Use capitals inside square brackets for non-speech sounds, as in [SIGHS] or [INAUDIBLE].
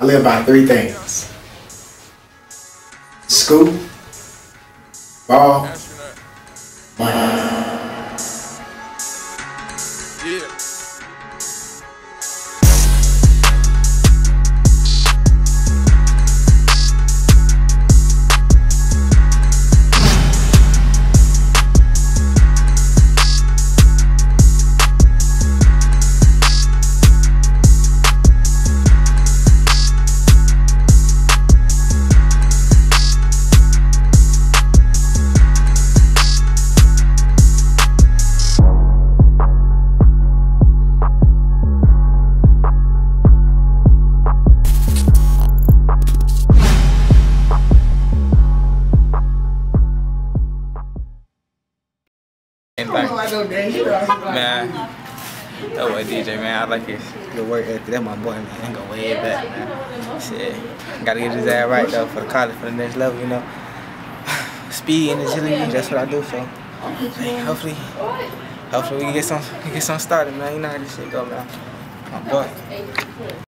I live by three things. School, ball, money. Yeah. Man, that boy DJ, man, I like his good work ethic. That's my boy, man. He go way back, man. Shit, gotta get his ass right though for the college, for the next level, you know. [SIGHS] Speed and agility, that's what I do. So, hey, hopefully, hopefully we can get some, we get some started, man. You know how this shit go, man. My boy.